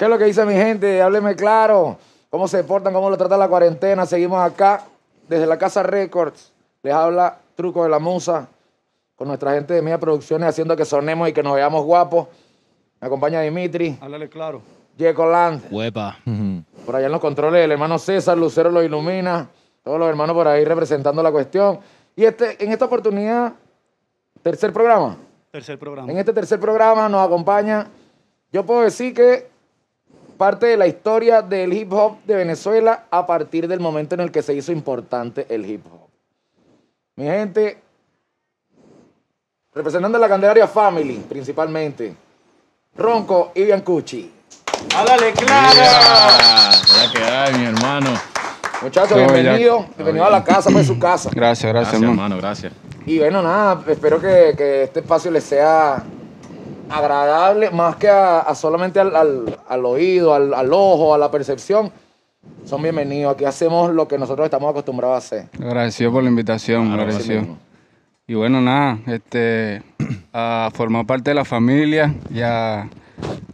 ¿Qué es lo que dice mi gente? Hábleme claro. ¿Cómo se portan? ¿Cómo lo trata la cuarentena? Seguimos acá desde la Casa Records. Les habla Truco de la Musa con nuestra gente de Media Producciones haciendo que sonemos y que nos veamos guapos. Me acompaña Dimitri, Háblale claro. Jeco Land. Huepa. Por allá en los controles, el hermano César Lucero lo ilumina. Todos los hermanos por ahí representando la cuestión. Y este, en esta oportunidad, tercer programa. Tercer programa. En este tercer programa nos acompaña, yo puedo decir que parte de la historia del hip hop de Venezuela a partir del momento en el que se hizo importante el hip hop. Mi gente, representando la Candelaria Family principalmente, Ronco y Biancucci. Háblale claro. Ya que hay, mi hermano. Muchachos, bienvenidos. Bienvenidos a la casa, pues su casa. Gracias, gracias, Gracias, hermano. hermano, gracias. Y bueno, nada, espero que, que este espacio les sea agradable, más que a, a solamente al, al- al oído, al, al ojo, a la percepción. Son bienvenidos. Aquí hacemos lo que nosotros estamos acostumbrados a hacer. Agradecido por la invitación, Claro, agradecido. Y bueno, nada, este, a formar parte de la familia y a,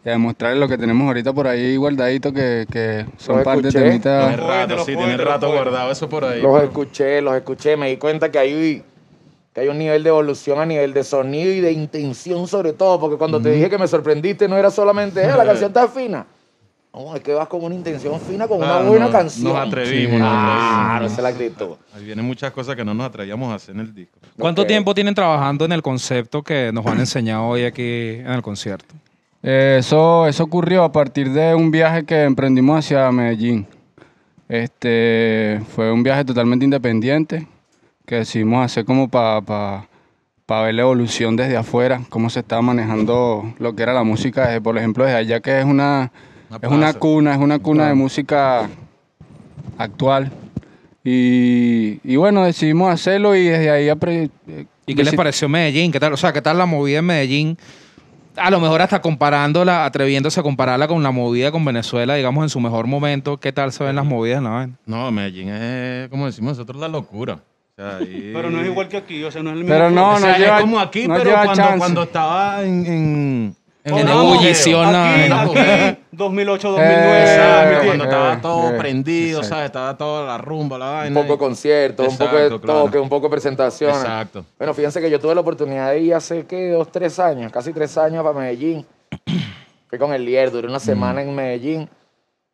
y a demostrarles lo que tenemos ahorita por ahí guardadito, que, que son parte de. Tiene rato, sí, tiene rato guardado eso por ahí. Los escuché, los escuché. Me di cuenta que hay, que hay un nivel de evolución a nivel de sonido y de intención sobre todo. Porque cuando te dije que me sorprendiste, no era solamente, eh, la canción está fina. No, es que vas con una intención fina, con Claro, una buena nos- canción. Nos atrevimos, nos Claro, atrevimos. esa es la actitud. Ahí vienen muchas cosas que no nos atrevíamos a hacer en el disco. ¿Cuánto tiempo tienen trabajando en el concepto que nos van a enseñar hoy aquí en el concierto? Eh, eso, eso ocurrió a partir de un viaje que emprendimos hacia Medellín. Este, fue un viaje totalmente independiente que decidimos hacer como para ver la evolución desde afuera, cómo se estaba manejando lo que era la música, desde, por ejemplo, desde allá que es una, Una es una cuna, es una cuna de música actual. Y, y bueno, decidimos hacerlo y desde ahí... apre- eh, ¿Y qué les pareció Medellín? ¿Qué tal? O sea, ¿qué tal la movida en Medellín? A lo mejor hasta comparándola, atreviéndose a compararla con la movida con Venezuela, digamos, en su mejor momento. ¿Qué tal se ven las movidas en la vaina? No, Medellín es, como decimos nosotros, la locura. O sea, ahí- Pero no es igual que aquí, o sea, no es el mismo. Pero no, O sea, no es lleva, como aquí, no pero lleva cuando, chance. cuando estaba en... en, En ebullición, no, Aquí, en aquí, 2008, 2009. Eh, Exacto, Eh, cuando estaba eh, todo eh, prendido, exacto. ¿sabes? Estaba toda la rumba, la Un vaina. poco de conciertos, un poco de claro. toque, un poco de presentaciones. Exacto. Bueno, fíjense que yo tuve la oportunidad de ir hace, ¿qué? Dos, tres años, casi tres años para Medellín. Fui con el Lier, duré una semana en Medellín.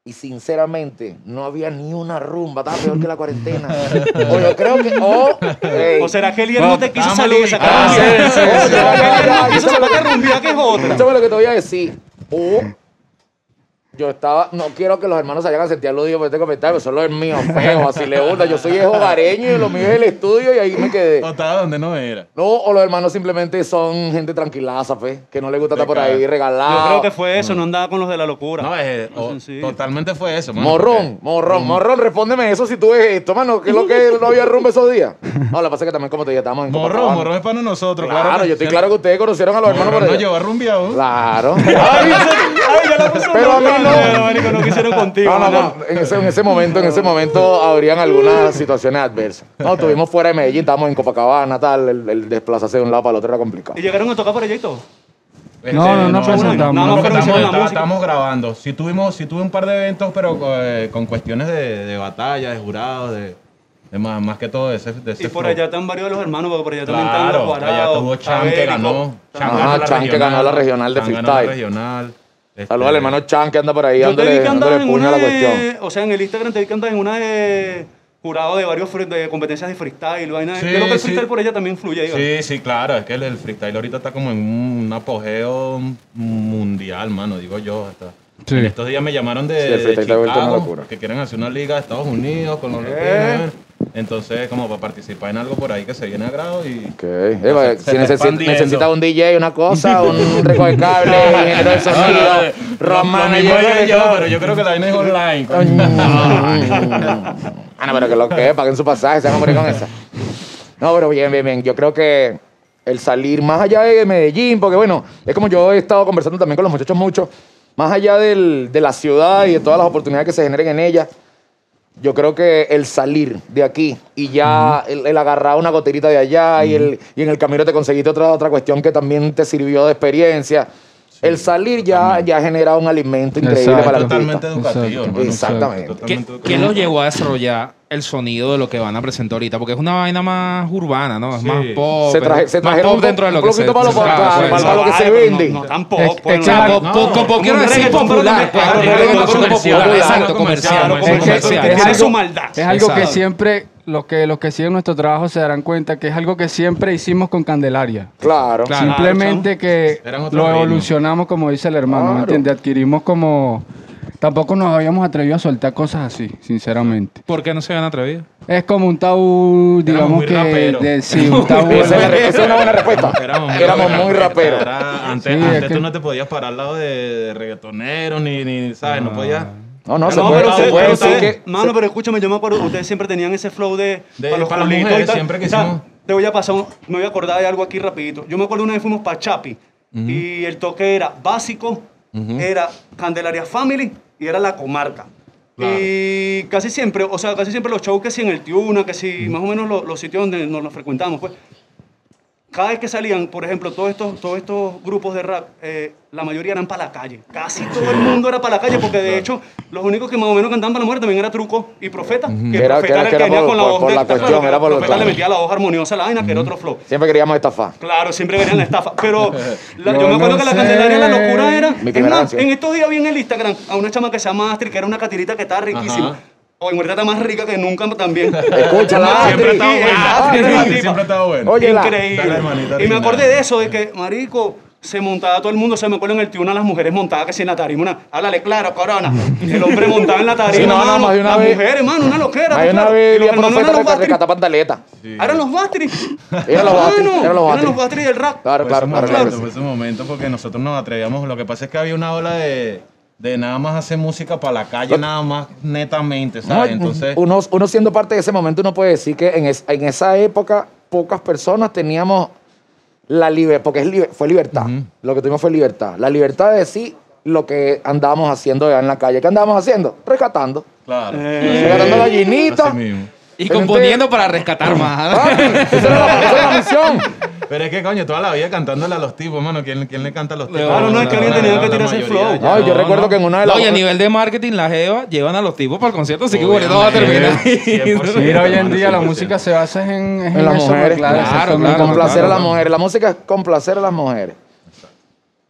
Y sinceramente, no había ni una rumba. Estaba peor que la cuarentena. o yo creo que... O, ¿O será que el no te quiso salir de esa limitados. rumba? sí, sí, ¿O será que el no quiso salir que es otra? Escúchame lo que te voy a decir. O yo estaba, no quiero que los hermanos se hayan sentido aludidos por este comentario, son los míos feos, así le gusta. Yo soy hogareño y lo mío es el estudio y ahí me quedé. O estaba donde no era. No, o los hermanos simplemente son gente tranquilaza, fe, que no les gusta estar por ahí Yo regalado. creo que fue eso, no andaba con los de la locura. No, es, o- sencillo. totalmente fue eso, mano, Morrón, morrón, morrón, respóndeme eso si tú ves esto, mano. ¿Qué es lo que no había rumbo esos días? No, lo que pasa es que también, como te dije, estamos en Morrón, Copacabana. morrón es para nosotros. Claro, que- yo estoy claro que ustedes conocieron a los hermanos por nos allá. llevó a rumbear. ¿no? Claro. Ay, ya la puso Pero a mí no. Marico, no quisieron contigo. No, no, no. En ese, en ese momento, en ese momento habrían algunas situaciones adversas. No, estuvimos fuera de Medellín, estábamos en Copacabana, tal, el, el desplazarse de un lado para el otro era complicado. ¿Y llegaron a tocar por allá y todo? Este, No, no, no presentamos. no, no, pero estamos, la estamos- grabando. Sí tuvimos, sí tuve un par de eventos, pero eh, con cuestiones de, de batalla, de jurados, de, de más, más que todo de ese, de ese Y por flow. allá están varios de los hermanos, porque por allá también están los Claro, allá tuvo Chan que ganó. Ajá, ganó la Chan que ganó la regional de Chan ganó la freestyle. regional. Este, Saludos al hermano Chan que anda por ahí Yo te vi dándole, puño a una la cuestión. de, o sea, en el Instagram te vi que andabas en una de jurado de varios fre- de competencias de freestyle, vaina. Sí, creo que el sí. freestyle por allá también fluye, digo. Sí, sí, claro. Es que el, el freestyle ahorita está como en un, apogeo mundial, mano, digo yo. Hasta. Sí. En estos días me llamaron de, Sí, el de Chicago, que quieren hacer una liga de Estados Unidos con los Eh. Entonces, como para participar en algo por ahí que se viene a grado y... Ok. Se- si está necesita, un DJ, una cosa, un recoge cable, ingeniero de sonido, rock Lo digo yo, pero yo creo que la vaina es online. Ah, no, pero que lo que es, paguen su pasaje, se van a morir con esa. No, pero bien, bien, bien. Yo creo que el salir más allá de Medellín, porque bueno, es como yo he estado conversando también con los muchachos mucho, más allá del- de la ciudad y de todas las oportunidades que se generen en ella, yo creo que el salir de aquí y ya el, el agarrar una goterita de allá y, el, y en el camino te conseguiste otra, otra cuestión que también te sirvió de experiencia. El salir ya, ya ha generado un alimento increíble Exacto. para el Totalmente artista. educativo, Exacto. Exactamente. ¿Qué, Totalmente qué los llevó a desarrollar el sonido de lo que van a presentar ahorita? Porque es una vaina más urbana, ¿no? Es Sí. más pop. Se, traje, se más trajeron pop dentro de lo que se... poquito para lo, para, para- pues. lo que se vende. No, no tampoco. Es- pues, es O sea, que- pop, quiero decir popular. pues, Exacto, comercial, Tiene algo- su maldad. Es algo que Exacto. siempre, los que, los que siguen nuestro trabajo se darán cuenta que es algo que siempre hicimos con Candelaria. Claro. Claro. Simplemente que Eran otros lo evolucionamos, como dice el hermano, Claro. ¿me entiendes? Adquirimos como... Tampoco nos habíamos atrevido a soltar cosas así, sinceramente. ¿Por qué no se habían atrevido? Es como un tabú, digamos muy que... De, sí, un tabú. Esa es, una buena respuesta. Éramos, Éramos muy raperos. Era- antes Sí, antes es que- tú no te podías parar al lado de, de reggaetoneros, ni, ni, ¿sabes? No podías... No, no, No, se puede, pero se puede que... mano, pero escúchame, yo me acuerdo, ustedes siempre tenían ese flow de, De- para los para las culitos mujeres, y tal. siempre que O sea, hicimos- te voy a pasar, un- me voy a acordar de algo aquí rapidito. Yo me acuerdo una vez fuimos para Chapi y el toque era básico, era Candelaria Family y era la comarca. Claro. Y casi siempre, o sea, casi siempre los shows que si en el Tiuna, que si más o menos los, los sitios donde nos los frecuentamos, pues, cada vez que salían, por ejemplo, todos estos, todos estos grupos de rap, eh, la mayoría eran para la calle. Casi todo el mundo era para la calle, porque de hecho, los únicos que más o menos cantaban para la mujer también era Truco y Profeta. Que era- Profeta que era- el que venía con la voz por de- la claro, cuestión, que era por Profeta le claro. metía la voz armoniosa a la vaina, que era otro flow. Siempre queríamos estafar. Claro, siempre querían la estafa. Pero la- yo, Yo me acuerdo no que la. Candelaria, la locura era. Mi es más, en estos días vi en el Instagram a una chama que se llama Astrid, que era una catirita que estaba riquísima. Ajá. O en verdad está más rica que nunca también. Escúchala, Siempre. Astrid, Astrid. Astrid. Siempre estaba bueno. Oye, la- Dale, Increíble. Y me acordé de eso, de que, marico, se montaba todo el mundo. Se me acuerdo en el Tiuna las mujeres montadas que si en la tarima. Una, háblale claro, corona. El hombre montaba en la tarima, Sí, no, no, mano, una las vez- mujeres, mano, una loquera. Hay una claro. vez Y los Profeta eran los rescatar pantaleta. Eran los Bastri. Eran los Bastri, Mano, eran los Bastri. Eran los Bastri del rap. Claro, claro, claro. fue ese momento porque nosotros nos atrevíamos. Lo que pasa es que había una ola de, de nada más hacer música para la calle, nada más netamente, No, ¿sabes? Entonces, uno, uno siendo parte de ese momento, uno puede decir que en, es- en esa época pocas personas teníamos la libertad, porque es liber- fue libertad. Lo que tuvimos fue libertad. La libertad de decir lo que andábamos haciendo allá en la calle. ¿Qué andábamos haciendo? Rescatando. claro. Eh, Rescatando gallinitas. Y componiendo para rescatar más. Esa era la, esa era la misión. Pero es que, coño, toda la vida cantándole a los tipos, hermano. ¿Quién, quién le canta a los tipos? Claro, no, es que alguien tenía que tirarse el flow. No, yo recuerdo que en una de las... No, y a nivel de marketing, la Jeva llevan a los tipos para el concierto, así que bueno, no va a terminar. 100%. Mira, hoy en día la 100%. música se basa en, En las mujeres. claro, Claro, exactamente, claro, complacer a las mujeres. La música es complacer a las mujeres.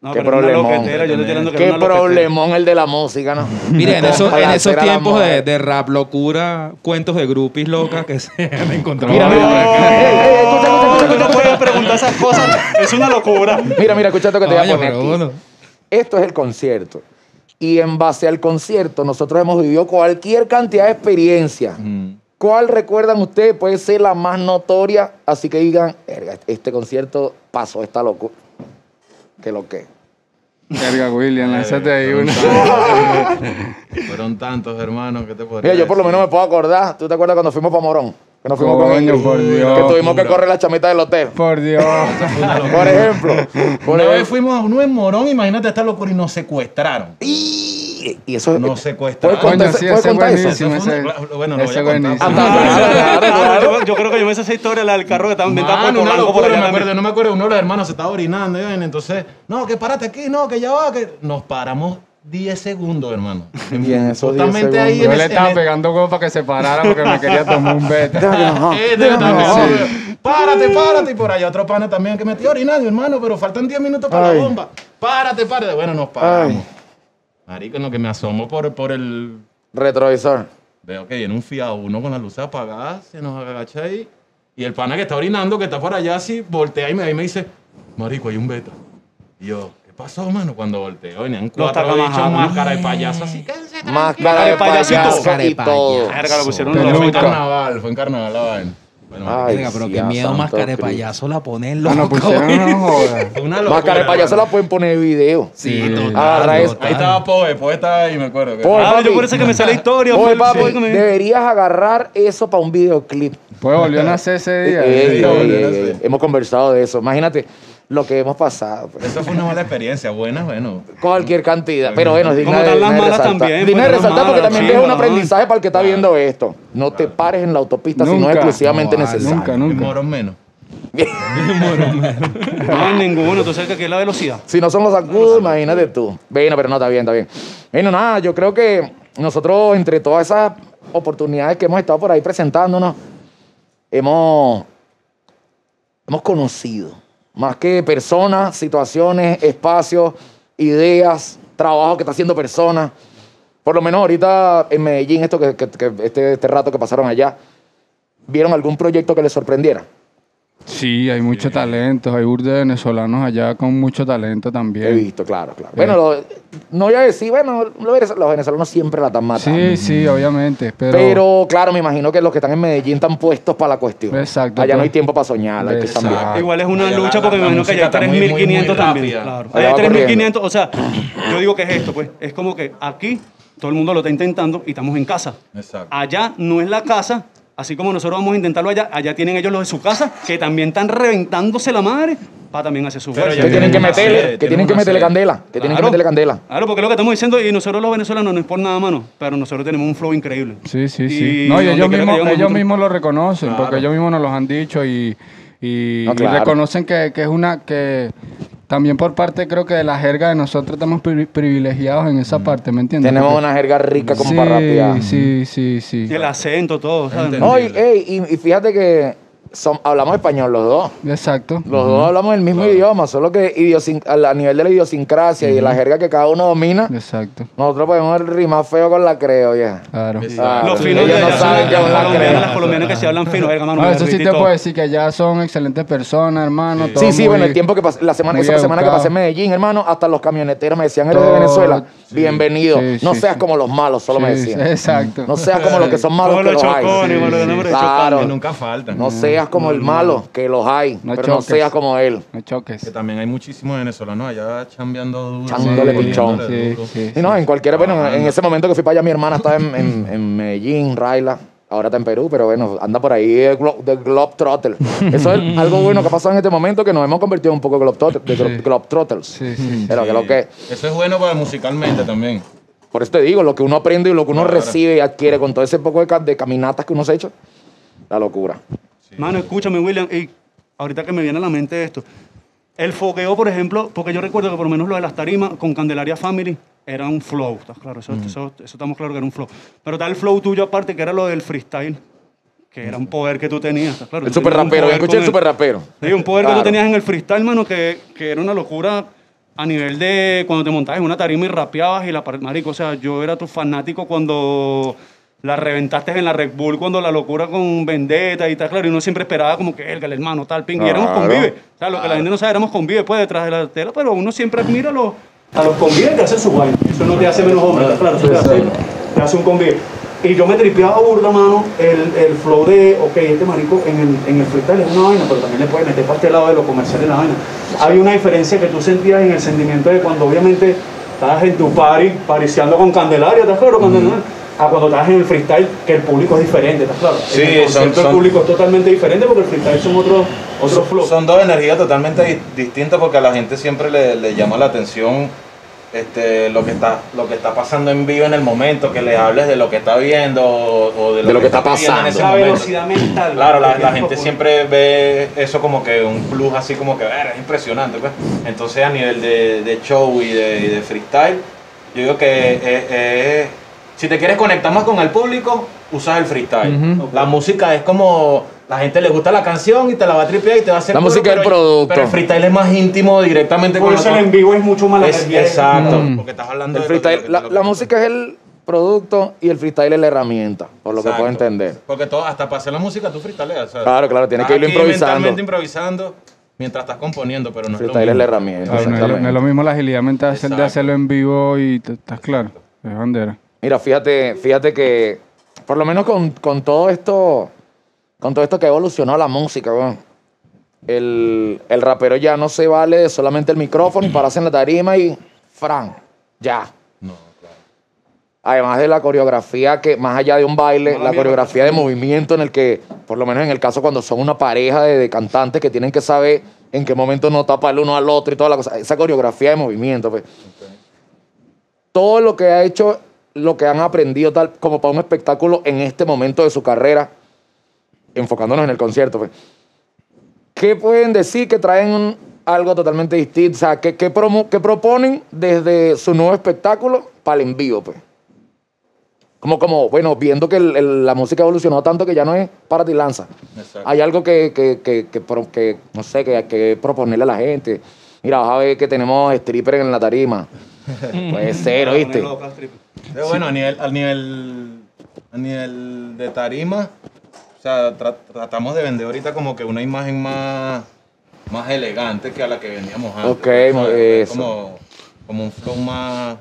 No, Qué problemón. loquetera, yo estoy Qué problemón el de la música, ¿no? Mira, en, esos- en tiempos de, rap locura, cuentos de groupies locas que se han encontrado. Mira, mira, No, puedes preguntar esas cosas. Es una locura. Mira, mira, escucha esto que te voy a poner aquí. Esto es el concierto. Y en base al concierto, nosotros hemos vivido cualquier cantidad de experiencias. ¿Cuál recuerdan ustedes? Puede ser la más notoria. Así que digan, "Verga, este concierto pasó esta locura. Que lo que. Verga, William, lánzate ahí una. Fueron tantos, hermanos, ¿qué te podría Mira, yo por lo menos me puedo acordar. ¿Tú te acuerdas cuando fuimos para Morón? Que nos fuimos con por Dios. Que tuvimos que correr la chamita del hotel. Por Dios. Por ejemplo. Por Una vez fuimos a uno en Morón, imagínate esta locura, y nos secuestraron. Y, y eso Nos secuestraron. ¿Puedes contar, Coño, sí, ¿puedes ese buenísimo. Eso bueno, voy ese buenísimo. Claro, claro, yo, creo que yo me sé esa historia, la del carro que estaba inventado por una por allá me acuerdo, también. no me acuerdo, uno de los hermanos se estaba orinando, entonces, no, que párate aquí, no, que ya va, que nos paramos 10 segundos, hermano. Y en esos 10 Justamente ahí Yo le estaba pegando huevo para que se parara porque me quería tomar un beta. Eh, también, Párate, párate. Y por allá otro pana también que metió orinando, hermano, pero faltan 10 minutos para Ay. la bomba. Párate, párate. Bueno, nos paramos. Marico, en lo que me asomo por, por el. Retrovisor. Veo que viene un FIA uno con las luces apagadas, se nos agacha ahí. Y el pana que está orinando, que está por allá así, voltea y me, y me dice: Marico, hay un beta. Y yo, ¿qué pasó, mano? Cuando volteo, venían cuatro bichos ¿no? máscara de payaso así. ¿qué? Máscara de payasito. payaso Máscara y de todo. payaso. Verga, lo pusieron Pero. Fue en carnaval, fue en carnaval la vaina. Bueno, Ay, Venga, pero sí, qué miedo, santo máscara de payaso la ponen loco. joda. fue una locura. Máscara de payaso la pueden poner en video. Sí, Sí. total, Agarra eso. total. Ahí estaba Poe, Poe estaba ahí, me acuerdo. que- Poe, Ah, papi. yo por eso que me sé la historia. El- papi, sí, deberías agarrar eso para un videoclip. Pues volvió a nacer ese día. Ey, sí. ey, ey. Hemos conversado de eso. Imagínate lo que hemos pasado. pues. Eso fue una mala experiencia, buena, bueno. Cualquier cantidad. Pero bueno, es digna Como de, están las malas resaltar. también, Digna de resaltar porque también es un aprendizaje para el que está viendo esto. No te pares en la autopista si no es exclusivamente No, necesario. Nunca, nunca. Morón menos. No hay ninguno, tú sabes que aquí es la velocidad. Si no son los sacudos, imagínate tú. Bueno, pero no, está bien, está bien. Bueno, nada, yo creo que nosotros, entre todas esas oportunidades que hemos estado por ahí presentándonos, hemos, hemos conocido, más que personas, situaciones, espacios, ideas, trabajo que está haciendo personas. Por lo menos ahorita en Medellín, esto que, este, este rato que pasaron allá, ¿vieron algún proyecto que les sorprendiera? Sí, hay mucho talento, hay burde venezolanos allá con mucho talento He también. visto, claro, claro. Bueno, lo- no voy a decir, bueno, los venez- los venezolanos siempre la están matando. Sí, sí, obviamente, pero... Pero claro, me imagino que los que están en Medellín están puestos para la cuestión. Exacto, Allá no pues. hay tiempo para soñar, hay que. Igual es una Allá la- lucha porque la- me imagino que allá hay música está muy, muy, muy 3.500 también. Claro. Allá hay corriendo. 3.500, o sea, yo digo que es esto, pues. Es como que aquí todo el mundo lo está intentando y estamos en casa. Exacto. Allá no es la casa, así como nosotros vamos a intentarlo allá, allá tienen ellos los de su casa, que también están reventándose la madre para también hacer su fuerza. Que tienen que meterle, sede, que tienen que meterle candela, que tienen que Claro. meterle candela. Claro, porque es lo que estamos diciendo y nosotros los venezolanos no es por nada, mano, pero nosotros tenemos un flow increíble. Sí, sí, Y sí. No, y ellos, mismos, ellos mismos lo reconocen, Claro. porque ellos mismos nos los han dicho y, y, No, y claro. reconocen que, que es una que también por parte creo que de la jerga de nosotros estamos pri- privilegiados en esa parte, ¿me entiendes? Tenemos Porque- una jerga rica como sí, para rapear. Sí, sí, sí. Y el acento, todo, ¿sabes? Entendí. No, y, ey, y- y fíjate que son- hablamos español los dos. Exacto. Los dos hablamos el mismo idioma, solo que idiosin- a la- nivel de la idiosincrasia y de la jerga que cada uno domina, Exacto. nosotros podemos rimar feo con la creo, ya. Claro. Ah, Los finos de ellos no saben que colombianas, crema. las colombianas que se hablan fino, verga, mano. No, me eso sí te puedo decir que allá son excelentes personas, hermano. Sí, sí, bueno, el tiempo que pasé, la semana, muy esa semana que pasé en Medellín, hermano, hasta los camioneteros me decían, eres de Venezuela, sí. bienvenido. Sí, no sí, seas sí. como los malos, solo me decían. Exacto. No seas como los que son malos Como que los los hay. los claro. Que nunca faltan. No seas como el malo, que los hay, No pero no seas como él. No choques. Que también hay muchísimos venezolanos allá chambeando duro. Chándole sí, pichón. Y no, en cualquiera, bueno, en ese momento que fui para allá, mi hermana estaba en, en, en Medellín, Raila, ahora está en Perú, pero bueno, anda por ahí de, glo de Globetrotter. Eso es algo bueno que ha pasado en este momento, que nos hemos convertido un poco en Globetrotter- de glo- Sí. Globetrotters. Sí, sí. Pero que lo que, Eso es bueno para musicalmente también. por eso te digo, lo que uno aprende y lo que uno Claro. recibe y adquiere con todo ese poco de, ca- de caminatas que uno se ha hecho, la locura. Mano, escúchame, William, y ahorita que me viene a la mente esto. El fogueo, por ejemplo, porque yo recuerdo que por lo menos lo de las tarimas con Candelaria Family era un flow, ¿estás claro? Eso, eso, eso estamos claro que era un flow. Pero el flow tuyo aparte, que era lo del freestyle, que era un poder que tú tenías, ¿estás claro? El super rapero, escuché el super rapero. Sí, un poder que Claro. tú tenías en el freestyle, mano, que, que era una locura a nivel de cuando te montabas en una tarima y rapeabas y la marico, o sea, yo era tu fanático cuando la reventaste en la Red Bull, cuando la locura con Vendetta y tal, claro, y uno siempre esperaba como que el hermano, tal, ping, y éramos Claro. convive. O sea, lo que la gente no sabe, éramos convive, pues, detrás de la tela, pero uno siempre admira los, a los convives que hacen su vaina. Eso no te hace menos hombre, ¿está claro, eso te hace, te hace un convive. Y yo me tripeaba burda, mano, el, el flow de, ok, este marico en el, en el freestyle es una vaina, pero también le puedes meter para este lado de lo comercial en la vaina. Hay una diferencia que tú sentías en el sentimiento de cuando obviamente estabas en tu party, pariciando con Candelaria, ¿estás claro? Candelaria? A cuando estás en el freestyle, que el público es diferente, ¿estás claro? Sí, en el son- concierto son- el público es totalmente diferente porque el freestyle son otros otro flow. Son dos energías totalmente di- distintas porque a la gente siempre le, le llama la atención este, lo, que está, lo que está pasando en vivo en el momento, que le hables de lo que está viendo o, o de, De lo que está viviendo en ese momento. velocidad mental. Claro, la, es gente siempre ve eso como que un plus así como que "Ver, es impresionante. Pues. Entonces a nivel de, de show y de, y de freestyle, yo digo que eh, eh, si te quieres conectar más con el público, usas el freestyle. La música es como la gente le gusta la canción y te la va a tripear y te va a hacer La coro, música es el pero- producto. Pero el freestyle es más íntimo directamente Por con eso el en vivo es mucho más Es- energía. Exacto, Mm. porque estás hablando El de lo que- freestyle, lo que- la, música es el producto y el freestyle es la herramienta, por lo que puedo entender. Porque todo, hasta para hacer la música tú freestyleas. o sea, Claro, claro, tienes que irlo improvisando. mentalmente improvisando mientras estás componiendo, pero no es lo Freestyle es la mismo. herramienta, Claro, no, es lo, exactamente. no es lo mismo la agilidad mental de hacerlo en vivo y estás claro. Es bandera. Mira, fíjate, fíjate que por lo menos con, con todo esto, con todo esto que ha evolucionado la música, weón, el, el rapero ya no se vale solamente el micrófono y pararse en la tarima y Fran, ya. No, claro. Además de la coreografía que, más allá de un baile, la mierda. coreografía de movimiento en el que, por lo menos en el caso cuando son una pareja de, de cantantes que tienen que saber en qué momento no tapa el uno al otro y toda la cosa, esa coreografía de movimiento, pues. Todo lo que ha hecho, lo que han aprendido tal como para un espectáculo en este momento de su carrera, enfocándonos en el concierto, pues. ¿qué pueden decir que traen un- algo totalmente distinto? O sea, ¿qué, qué, promo- qué proponen desde su nuevo espectáculo para el envío, pues? Como, como, bueno, viendo que el- el- la música ha evolucionado tanto que ya no es para ti lanza. Exacto. Hay algo que, que, que, que no sé, que hay que proponerle a la gente. Mira, vas a ver que tenemos stripper en la tarima. Puede ser, ¿oíste? Pero bueno, a nivel, a nivel, a nivel de tarima, o sea, tra- tratamos de vender ahorita como que una imagen más, más elegante que a la que vendíamos antes. Ok, eso. Como, como un flow más...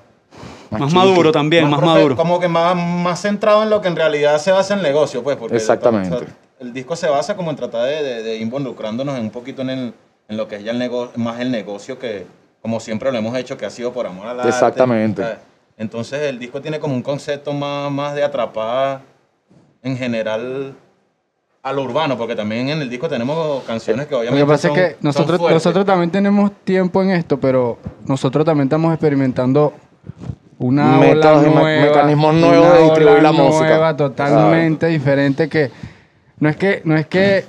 Más maduro también, más, maduro. Como que más, más centrado en lo que en realidad se basa en el negocio, pues. Porque Exactamente. o sea, el disco se basa como en tratar de, de- de involucrándonos en un poquito en, el, en lo que es ya el negocio, más el negocio que, como siempre lo hemos hecho, que ha sido por amor al arte. Exactamente. Entonces el disco tiene como un concepto más, más de atrapar en general a lo urbano, porque también en el disco tenemos canciones que Lo obviamente que pasa son- es que nosotros, nosotros también tenemos tiempo en esto, pero nosotros también estamos experimentando una ola me- nueva, mecanismos nuevos una de distribuir ola la música. nueva, totalmente diferente que no es que no es que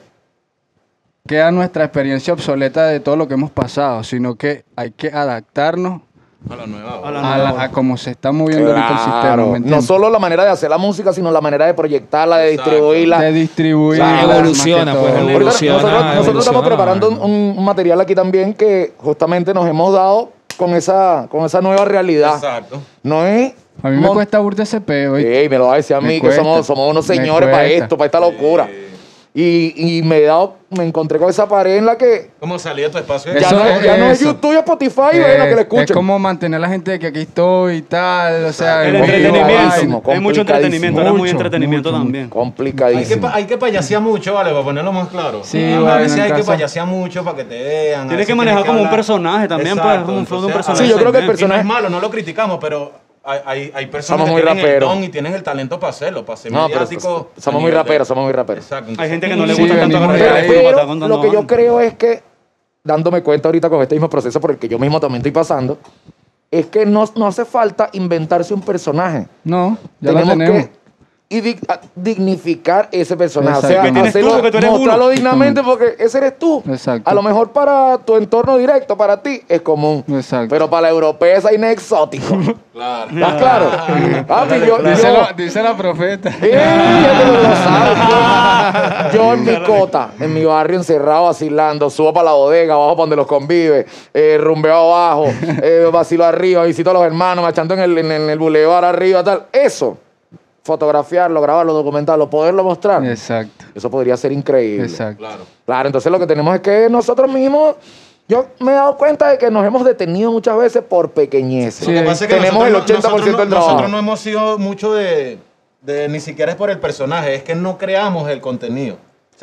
queda nuestra experiencia obsoleta de todo lo que hemos pasado, sino que hay que adaptarnos a la nueva A la a, nueva la- a cómo se está moviendo ahorita el sistema. Claro. ¿me No solo la manera de hacer la música, sino la manera de proyectarla, de Exacto. distribuirla. de distribuir Claro, evoluciona, pues, Ahorita evoluciona, nosotros, nosotros estamos preparando un, material aquí también que justamente nos hemos dado con esa, con esa nueva realidad. Exacto. No es. A mí me mon- cuesta burda ese peo. Ey, me lo va a decir a Me mí que somos, somos unos señores para esto, para esta locura. Y, y me he dado, me encontré con esa pared en la que ¿Cómo de tu espacio? ya, Eso no, ya no es. YouTube y Spotify, bueno, que le es escuchen. como mantener a la gente de que aquí estoy y tal, o sea, El Es entretenimiento. complicadísimo, Hay mucho entretenimiento, ahora es muy mucho, entretenimiento mucho, también. Hay que, Complicadísimo. hay que payasear mucho, vale, para ponerlo más claro. Sí, a bueno, veces hay que payasear mucho para que te vean. a Tienes que manejar como un personaje también, pues, como un flow de un a personaje Sí, yo creo que el veces- y no personaje- es malo, no lo criticamos, pero hay, hay, hay personas Somos que muy tienen raperos. el don y tienen el talento para hacerlo, para ser No, pero mediático. somos a muy nivel de- raperos, somos muy raperos. Exacto. Hay gente que no le Sí, gusta tanto ahí. teléfono para Pero lo que yo creo es que, dándome cuenta ahorita con este mismo proceso por el que yo mismo también estoy pasando, es que no, no hace falta inventarse un personaje. No, ya la tenemos. que y dig- a- dignificar ese personaje. O sea, Que tienes tú, hacerlo- tú eres mostrarlo uno. dignamente porque ese eres tú. Exacto. A lo mejor para tu entorno directo, para ti, es común. Exacto. Pero para la europea es ahí exótico. Claro. ¿Estás claro? Papi, yo, yo- Dice, la, dice la profeta. Ya te lo sabes. Yo, yo en mi cota, en mi barrio encerrado, vacilando, subo para la bodega, abajo para donde los convive, eh, rumbeo abajo, eh, vacilo arriba, visito a los hermanos, el, en, el- en el bulevar arriba, tal. Eso, fotografiarlo, grabarlo, documentarlo, poderlo mostrar, Exacto, eso podría ser increíble. exacto. Claro. Claro, entonces lo que tenemos es que nosotros mismos, yo me he dado cuenta de que nos hemos detenido muchas veces por pequeñeces. Sí, Lo que pasa es que tenemos el 80% nosotros, no- nosotros, del trabajo. nosotros no hemos sido mucho de, de- ni siquiera es por el personaje, es que no creamos el contenido.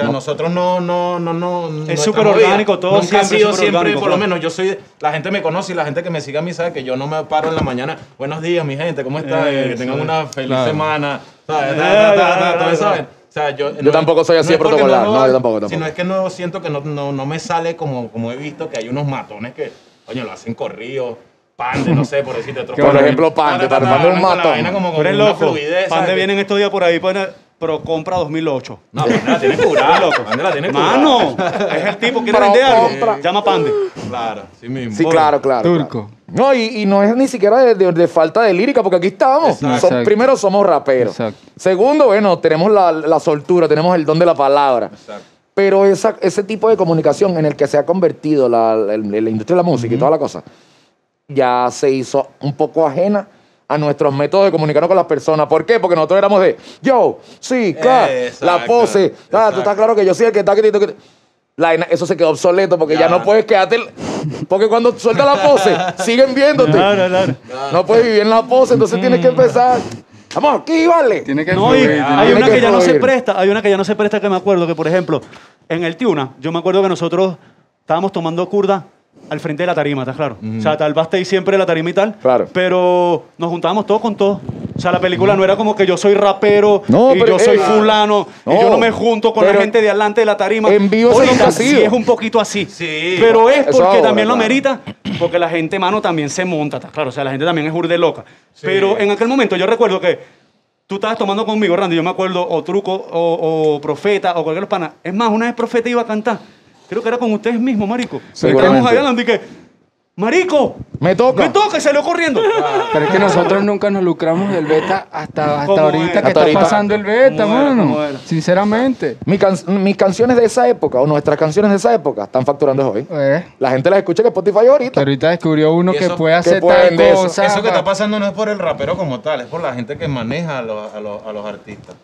Sea, nosotros no, no, no, no. nuestra súper orgánico todo, Nunca ha siempre, sido súper siempre, orgánico, por lo claro. menos yo soy, la gente me conoce y la gente que me sigue a mí sabe que yo no me paro en la mañana. Buenos días, mi gente, ¿cómo están? Eh, que tengan una feliz Claro. semana. O sea, yo, Yo tampoco soy así de es porque protocolar, lo no, yo tampoco, tampoco. Sino es que no siento que no, no, no me sale como, como he visto que hay unos matones que, coño, lo hacen corrido. Pande, no sé, por decirte otro. Por ejemplo, Pande, ta, Pande es un matón. vaina como Tú eres loco. Pande ¿sabes? viene en estos días por ahí, pone, pero compra 2008. No, Pande la tiene curada, loco. Pande la tiene curada. Mano, es el tipo que quiere vender algo. Llama Pande. Claro, sí mismo. Sí, claro, claro. Turco. claro. No, y, y no es ni siquiera de, de- de falta de lírica, porque aquí estamos. Exacto. Som- primero, somos raperos. Exacto. Segundo, bueno, tenemos la, la soltura, tenemos el don de la palabra. Exacto. Pero esa, ese tipo de comunicación en el que se ha convertido la, la- la industria de la música y toda la cosa, ya se hizo un poco ajena a nuestros métodos de comunicarnos con las personas. ¿Por qué? Porque nosotros éramos de, yo, sí, Exacto, la pose. Ah, tú estás claro que yo soy el que está que, que- la vaina- eso se quedó obsoleto porque ya, Ya. no puedes quedarte. el- Porque cuando sueltas la pose, siguen viéndote. Claro, claro. No puedes vivir en la pose, entonces tienes que empezar. Vamos aquí, vale. Tiene que No, fluir, hay una que que ya no se presta, hay una que ya no se presta que me acuerdo que, por ejemplo, en el Tiuna, yo me acuerdo que nosotros estábamos tomando curda al frente de la tarima, ¿estás claro? O sea, tal backstage siempre la tarima y tal. Claro. Pero nos juntábamos todos con todos. O sea, la película no era como que yo soy rapero No, y pero, yo soy ey, fulano y no, yo no me junto con la gente de adelante de la tarima. en vivo Ahorita sí es un poquito así. Sí. Pero es porque ahora, también lo claro. merita, porque la gente, mano, también se monta, ¿estás claro? O sea, la gente también es urde loca. Pero en aquel momento yo recuerdo que tú estabas tomando conmigo, Randy, yo me acuerdo, o Truco, o, o Profeta, o cualquier pana. Es más, una vez Profeta iba a cantar creo que era con ustedes mismos, marico. Estábamos ahí hablando y que, marico, Me toca. me toca y salió corriendo. Pero es que nosotros nunca nos lucramos del beta hasta, hasta ¿Cómo ahorita era? que Hasta está ahorita. pasando el beta, mano. Sinceramente. Mi can- mis canciones de esa época, o nuestras canciones de esa época, están facturando hoy. Eh, La gente las escucha que Spotify que ahorita. ahorita descubrió uno Y que eso- puede que hacer tal eso. cosa. Eso que está pasando no es por el rapero como tal, es por la gente que maneja a los, a los, a los artistas.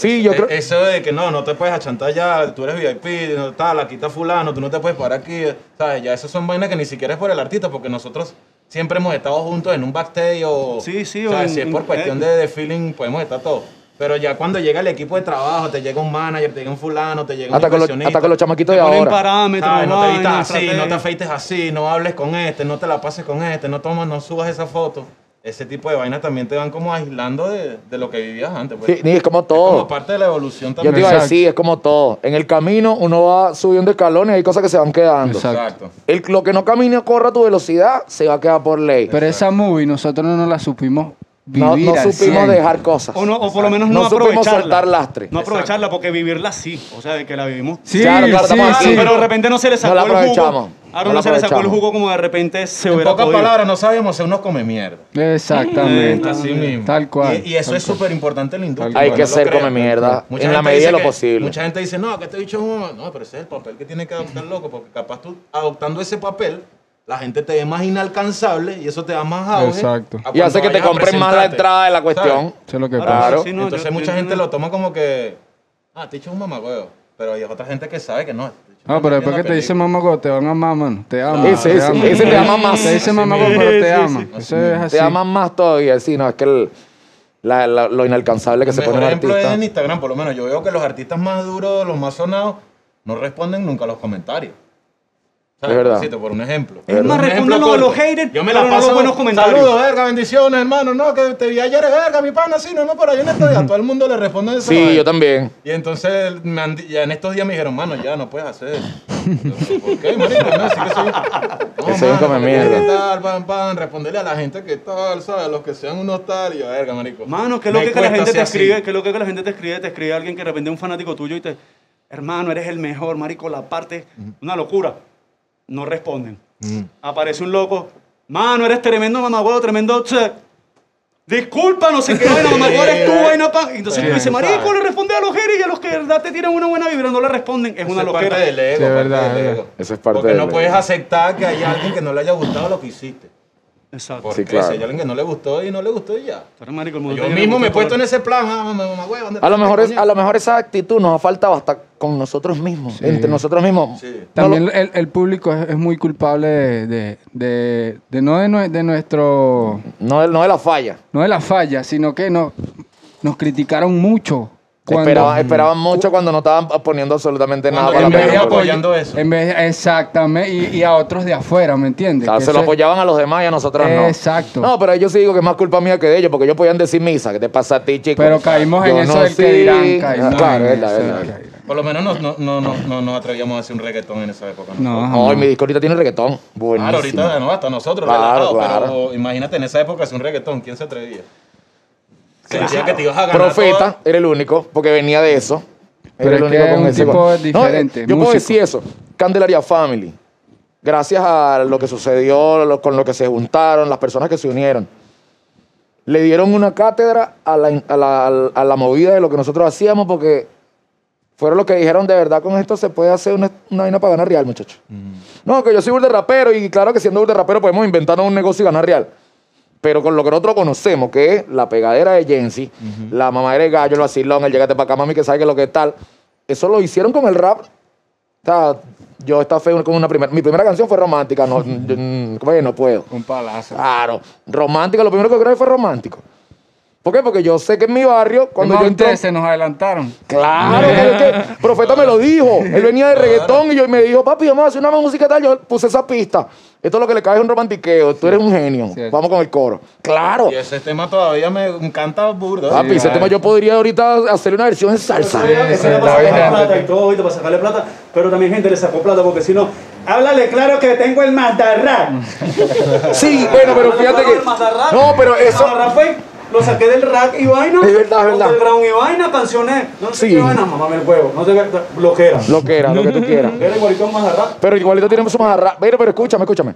Sí, yo E- creo. Eso de que no, no te puedes achantar ya, tú eres VIP, no tal, aquí está fulano, tú no te puedes parar aquí, ¿sabes? Ya esas son vainas que ni siquiera es por el artista, porque nosotros siempre hemos estado juntos en un backstage o... Sí, sí, o ¿sabes? en- Si es por cuestión eh. de, de feeling, podemos estar todos. Pero ya cuando llega el equipo de trabajo, te llega un manager, te llega un fulano, te llega un Hasta con, los, inversionista. hasta con los chamaquitos de ahora. parámetros, ¿sabes? No te vistas así, no te afeites así, no hables con este, no te la pases con este, no tomas, no subas esa foto. Ese tipo de vainas también te van como aislando de, de lo que vivías antes. Pues. Sí, y es como Es todo. como parte de la evolución Yo también. te iba a decir, es como todo. En el camino uno va subiendo escalones y hay cosas que se van quedando. Exacto. El- lo que no camine o corra a tu velocidad se va a quedar por ley. Pero esa movie nosotros no nos la supimos no, vivir no supimos 100. dejar cosas. O, no, o por lo menos No no, supimos aprovecharla. soltar lastre. No aprovecharla porque vivirla sí. O sea, de que la vivimos. Sí, Claro, claro, sí, sí. pero de repente no se le No sacó la el jugo. aprovechamos. Ahora No no, se le sacó el jugo como de repente se En hubiera pocas palabras, no sabemos ser unos come mierda. Exactamente. Así mismo. Tal cual. Y, y eso es súper importante en la industria. Hay no que ser come mierda Mucha en la medida de lo que- posible. Mucha gente dice, no, que este bicho es un... No, pero ese es el papel que tiene que adoptar loco, porque capaz tú adoptando ese papel, la gente te ve más inalcanzable y eso te da más auge. Exacto. a Y hace cuando que te compren más la entrada de la cuestión. Eso es lo que Claro, pasa. Claro. sí, no, Entonces yo- mucha yo gente lo toma como que... Ah, te hecho un mamagüeo. Pero hay otra gente que sabe que no. bicho No, pero después que te dice mamá, te van a amar, mano. Te ama. Ese, te ese, ama. ese te ama más. Te dice Sí, pero te sí, ama. sí. Eso es así. Te aman más todavía. Sí, no, es que el- la- la- lo inalcanzable que El se pone ejemplo artista. es en Instagram, por lo menos. Yo veo que los artistas más duros, los más sonados, no responden nunca a los comentarios. ¿Sabes? Es verdad. Cito, por un ejemplo. Es más, Un ejemplo responden los- haters, Yo me pero la no los paso. buenos comentarios. Saludos, verga, bendiciones, hermano. No, que te vi ayer, verga, mi pana, sí, no me por ahí en estos días. Todo el mundo le responde eso. Sí, yo también. Y entonces me han ya en estos días me dijeron, mano, ya no puedes hacer eso. Yo, ¿Por qué, marico? No, sí que soy, no, Que soy un come mierda. ¿qué tal, pam, pam? Responderle a la gente que tal, ¿sabes? A los que sean unos tal. Y yo, verga, marico. Mano, ¿qué es lo que, que la gente te así. escribe? ¿Qué es lo que, que la gente te escribe? Te escribe alguien que de repente es un fanático tuyo y te... Hermano, eres el mejor, marico, la parte... Una locura. No responden. Mm. Aparece un loco. Mano, eres tremendo mamagüevo, tremendo... che. Disculpa, no sé qué vaina, mamagüevo, eres tú, vaina, pa. Entonces tú dices, marico, le responde a los haters y a los que de verdad te tiran una buena vibra no le responden. Es Eso una es loquera. parte del ego. Sí, es parte verdad, del ego. Eso es parte Porque del no ego. puedes aceptar que haya alguien que no le haya gustado lo que hiciste. Exacto. Porque Sí, claro. si hay alguien que no le gustó y no le gustó y ya. Tú eres marico, el mundo Yo mismo me he puesto en ese plan. Ah, mamá, mamá, güey, ¿dónde A lo, mejor este es, a lo mejor esa actitud nos ha faltado hasta con nosotros mismos. Entre nosotros mismos. Sí. No También lo- el, el público es, es muy culpable de, de, de- de no de, nue- de nuestro... no, de- no de la falla. No de la falla, sino que no, nos criticaron mucho. Cuando, Esperaban, esperaban mucho cuando no estaban poniendo absolutamente nada la en vez de película. apoyando eso. En vez de- exactamente, y, y a otros de afuera, ¿me entiendes? Claro, Que se lo apoyaban a los demás y a nosotros no. Exacto. No, pero yo sí digo que es más culpa mía que de ellos, porque ellos podían decir misa, ¿qué te pasa a ti, chico? Pero caímos en eso no del que dirán. Caímos claro, es verdad, eso es del verdad. que. Por lo menos no, no, no, no, atrevíamos a hacer un reggaetón en esa época. No. Ay, mi disco ahorita tiene reggaetón. Buenísimo. Claro, ahorita no, hasta nosotros Claro, relajado, claro. pero imagínate en esa época hacer un reggaetón, ¿quién se atrevía? Sentía que te ibas a ganar Profeta, toda- era el único, porque venía de eso. Pero era el único con un ese tipo diferente, yo puedo músico. decir eso. Candelaria Family. Gracias a lo que sucedió, lo- con lo que se juntaron, las personas que se unieron. Le dieron una cátedra a la, a la- a la movida de lo que nosotros hacíamos, porque fueron los que dijeron, de verdad, con esto se puede hacer una, una vaina para ganar real, muchachos. No, que yo soy de rapero y claro que siendo de rapero podemos inventarnos un negocio y ganar real. Pero con lo que nosotros conocemos, que es la pegadera de Jensi, la mamadera de gallo, el vacilón, el llegate para acá, mami, que sabe que lo que es tal, eso lo hicieron con el rap. O sea, yo estaba feo con una primera. Mi primera canción fue romántica, no, yo, mm, ¿cómo es que no puedo? Un palazo. Claro, romántica, lo primero que grabé fue romántico. ¿Por qué? Porque yo sé que en mi barrio, cuando yo entré. se nos adelantaron. Claro, que, Profeta me lo dijo. Él venía de reggaetón y yo me dijo, papi, vamos a hacer una música tal. Yo puse esa pista. Esto es lo que le cae es un romantiqueo. Tú eres un genio. Cierto. Vamos con el coro. Claro. Y ese tema todavía me encanta burda. Papi, ese vale. tema yo podría ahorita hacerle una versión en salsa. Era sí, para sacarle plata y todo, para sacarle plata, pero también gente le sacó plata porque si no, háblale claro que tengo el mandarrap. Sí, bueno, pero fíjate que. No, pero eso. Lo saqué del rack y vaina. Es verdad, es verdad. Underground y vaina, canciones. No sé Sí. qué vaina, mamá el huevo. No sé qué, lo que era. Lo que era, lo que tú quieras. Era igualito rap. Pero igualito tenemos su majarra. Pero, pero escúchame, escúchame.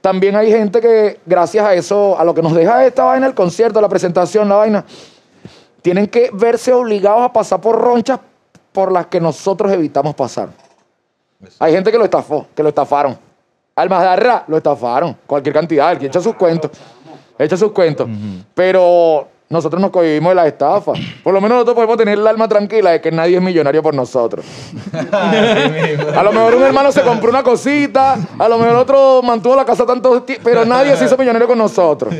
También hay gente que, gracias a eso, a lo que nos deja esta vaina, el concierto, la presentación, la vaina, tienen que verse obligados a pasar por ronchas por las que nosotros evitamos pasar. Hay gente que lo estafó, que lo estafaron. Al Mazdarra lo estafaron. Cualquier cantidad, el que echa sus cuentos. Echa sus cuentos. Pero nosotros nos cohibimos de la estafa. Por lo menos nosotros podemos tener el alma tranquila de que nadie es millonario por nosotros. A lo mejor un hermano se compró una cosita, a lo mejor otro mantuvo la casa tanto tiempo, pero nadie se hizo millonario con nosotros.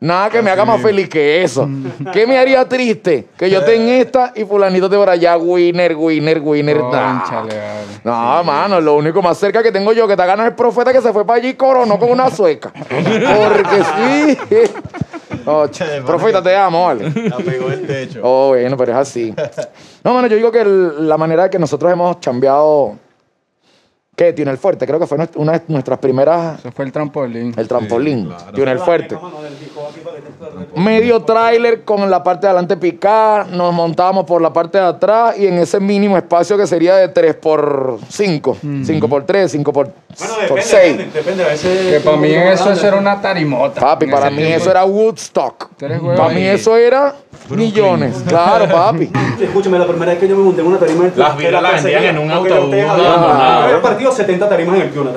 Nada que me haga más feliz que eso. ¿Qué me haría triste? Que yo tenga esta y fulanito de por allá, winner, winner, winner. Nah. Cónchale, vale. No, mano, lo único más cerca que tengo yo que te gana es el profeta que se fue para allí y coronó con una sueca. Porque sí. Oh, profeta, te amo, vale. La pegó el techo. Oh, bueno, pero es así. No, mano, yo digo que el- la manera que nosotros hemos chambeado. ¿Qué? Tiene el Fuerte, creo que fue una de nuestras primeras. Eso fue el trampolín. El trampolín. claro. Tiene el Fuerte. Medio tráiler con la parte de adelante picada, nos montábamos por la parte de atrás y en ese mínimo espacio que sería de 3 por 5, 5 por 3, 5 por, Bueno, por depende, 6. depende, depende. A veces. Que para mí eso, eso era una tarimota. Papi, para mí tiempo. eso era Woodstock. Para mí eso era millones. Claro, papi. Escúchame, la primera vez que yo me monté en una tarima del Las vidas las vendían en un autobús Había partido 70 tarimas en el Tuna.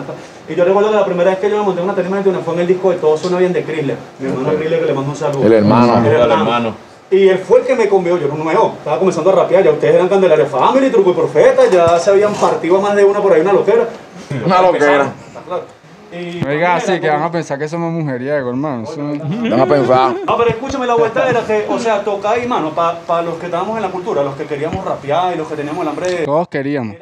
Y yo recuerdo que la primera vez que yo me monté en una tarima del Tuna fue en el disco de Todo Suena Bien de Chrysler. Mi hermano Chrysler que le mando un saludo. El hermano. El hermano. Y él fue el que me convió, yo era un nuevo, estaba comenzando a rapear, ya ustedes eran Candelaria Family, Truco y Profeta, ya se habían partido a más de una por ahí, una loquera. Una loquera. Está claro. Y- No digas así, que van a pensar que somos mujeriegos, hermano. Van a pensar. No, pero escúchame, la vuelta era que, o sea, tocar ahí, mano, para los que estábamos en la cultura, los que queríamos rapear y los que teníamos el hambre de... Todos queríamos.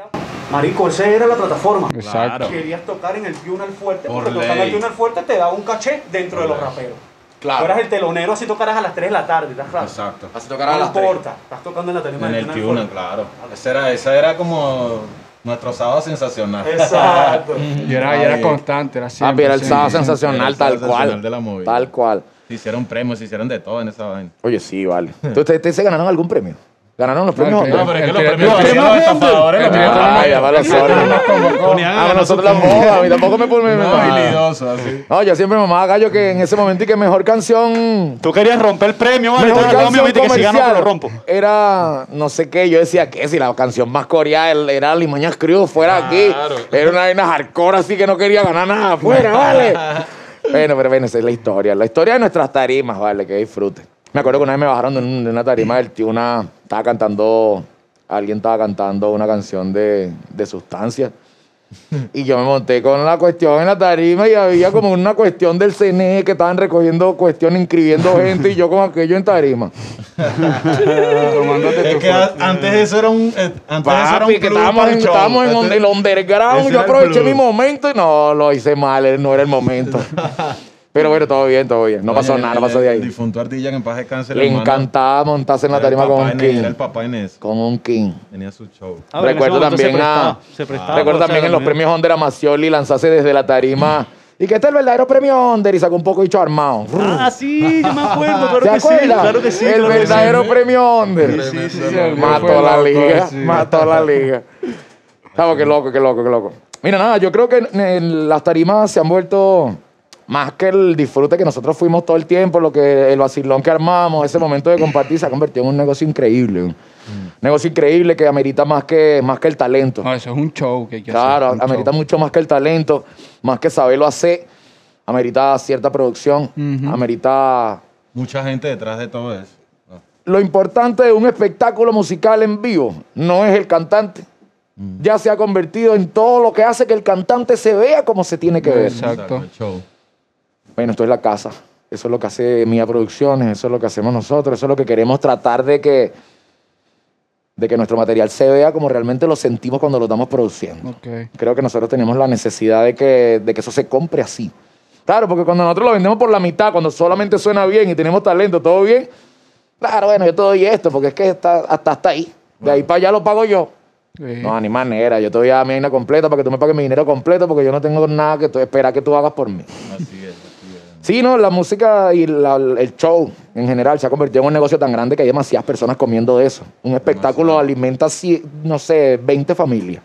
Marico, esa era la plataforma. Exacto. Querías tocar en el Tune al fuerte, Por porque tocar en el ley. Tune al fuerte te daba un caché dentro de los raperos. Claro. Tú eras el telonero así tocaras a las 3 de la tarde, ¿estás claro? Exacto. Así No importa, estás tocando en la tarima En del el Tune al Tuna, fuerte. claro. Ese era, ese era como nuestro sábado sensacional. Exacto. Y era, y era constante, era siempre. Papi, era el sábado sensacional, tal sensacional cual. de la movida. Tal cual. Se hicieron premios, se hicieron de todo en esa vaina. Oye, sí, vale. Entonces, ¿ustedes, ustedes se ganaron algún premio? ¿Ganaron los premios? No, pero es que los premios los estafadores. ya va A nosotros la moda, a mí tampoco me pone. No. No, yo siempre mamaba gallo que en ese momento y que mejor canción. Tú querías romper el premio, Mejor canción que si gano te comercial lo rompo. era no sé qué. Yo decía que si la canción más coreana era Limañas Crew fuera aquí. Era una vaina hardcore así que no quería ganar nada afuera, ¿vale? bueno, pero bueno, esa es la historia. La historia de nuestras tarimas, ¿vale? Que disfruten. Me acuerdo que una vez me bajaron de, un- de una tarima del tío, una. Estaba cantando. Alguien estaba cantando una canción de, de sustancia. Y yo me monté con la cuestión en la tarima y había como una cuestión del CNE que estaban recogiendo cuestiones, inscribiendo gente y yo con aquello en tarima. Tomándote Es que antes eso era un. eh, Antes eso era un Papi, que estábamos en, el estábamos en Este- el underground. Yo era el aproveché mi momento y no, lo hice mal, no era el momento. Pero bueno, todo bien, todo bien. No pasó nada, no el- pasó de El ahí. difunto Ardilla que en paz descanse. el Le hermano, encantaba montarse en la el tarima con un king. Era el papá Inés. Con un king. Tenía su show. Ah, Recuerdo se también prestaba, a, se prestaba, recuerdo o sea, también en los premios Onder a Macioli lanzarse desde la tarima y que este es el verdadero premio Onder y sacó un poco dicho armado. Ah, sí, yo me acuerdo, claro ¿Te que sí, claro que sí. El claro que sí. verdadero premio Onder. Sí, sí, sí, el Mató la loco, liga, sí. mató la liga. Vamos, qué loco, qué loco, qué loco. Mira, nada, yo creo que en- en las tarimas se han vuelto más que el disfrute que nosotros fuimos todo el tiempo, lo que el vacilón que armamos, ese momento de compartir se ha convertido en un negocio increíble. Un negocio increíble que amerita más que, más que el talento. No, eso es un show que hay que Claro, hacer. amerita show. mucho más que el talento, más que saberlo hacer, amerita cierta producción, amerita Mucha gente detrás de todo eso. Ah, lo importante de un espectáculo musical en vivo no es el cantante. Ya se ha convertido en todo lo que hace que el cantante se vea como se tiene que ver. Exacto. Bueno, esto es la casa. Eso es lo que hace Mía Producciones, eso es lo que hacemos nosotros, eso es lo que queremos tratar de que, de que nuestro material se vea como realmente lo sentimos cuando lo estamos produciendo. Creo que nosotros tenemos la necesidad de que, de que eso se compre así. Claro, porque cuando nosotros lo vendemos por la mitad, cuando solamente suena bien y tenemos talento, todo bien, claro, bueno, yo te doy esto, porque es que está, hasta, hasta ahí. De ahí para allá lo pago yo. Sí. No, ni manera. Yo te doy a mi vaina completa para que tú me pagues mi dinero completo porque yo no tengo nada que tú, esperar que tú hagas por mí. Así es. Sí, no, la música y la- el show en general se ha convertido en un negocio tan grande que hay demasiadas personas comiendo de eso. Un espectáculo alimenta, no sé, 20 familias.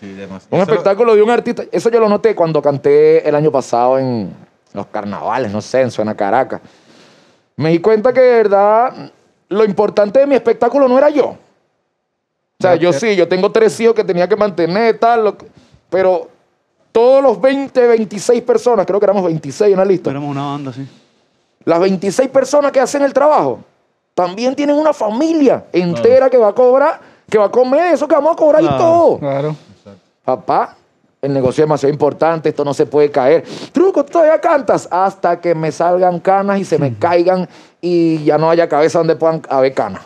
Sí, demasiado. Un Eso lo- espectáculo de un artista. Eso yo lo noté cuando canté el año pasado en los carnavales, no sé, en Suena Caracas. Me di cuenta que de verdad lo importante de mi espectáculo no era yo. O sea, yo sí, yo tengo tres hijos que tenía que mantener, tal, lo pero todos los 20, 26 personas, creo que éramos 26 en la lista, Éramos una banda, sí. las 26 personas que hacen el trabajo también tienen una familia entera que va a cobrar, que va a comer eso que vamos a cobrar y todo. Claro. Papá, el negocio es demasiado importante, esto no se puede caer. Truco, tú todavía cantas hasta que me salgan canas y se me caigan y ya no haya cabeza donde puedan haber canas.